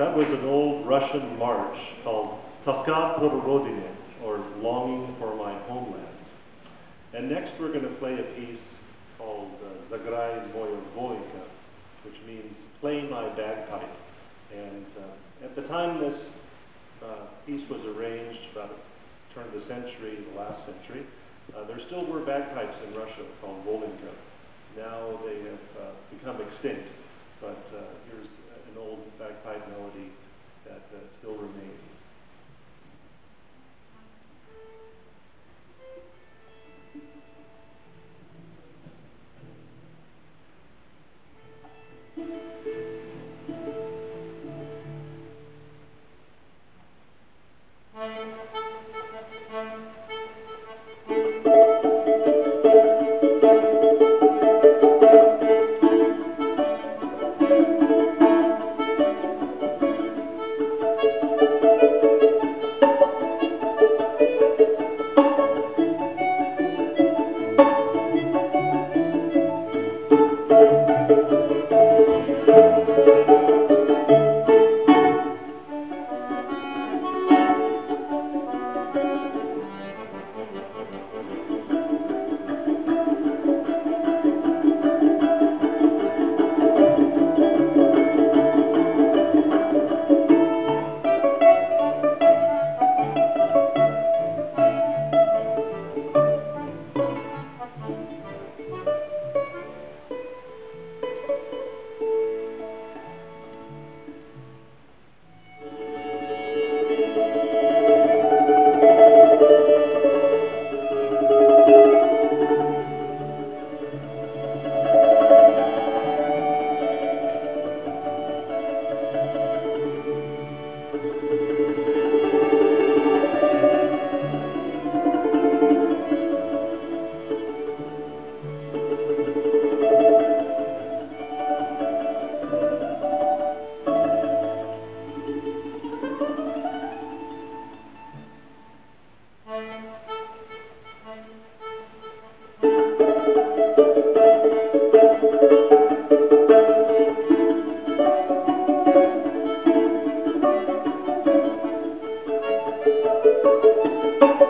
That was an old Russian march called Toska po or Longing for My Homeland. And next we're going to play a piece called uh, Zagrai Moyo Voika, which means Play My Bagpipe. And uh, at the time this uh, piece was arranged, about the turn of the century, the last century, uh, there still were bagpipes in Russia called Volinka. Now they have uh, become extinct, but uh, here's an old bagpipe melody that uh, still remains. Thank you. you.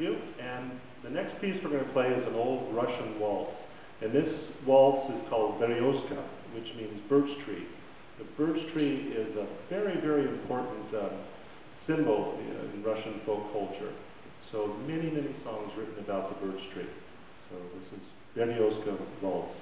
you. And the next piece we're going to play is an old Russian waltz. And this waltz is called Berioska, which means birch tree. The birch tree is a very, very important uh, symbol in Russian folk culture. So many, many songs written about the birch tree. So this is Berioska waltz.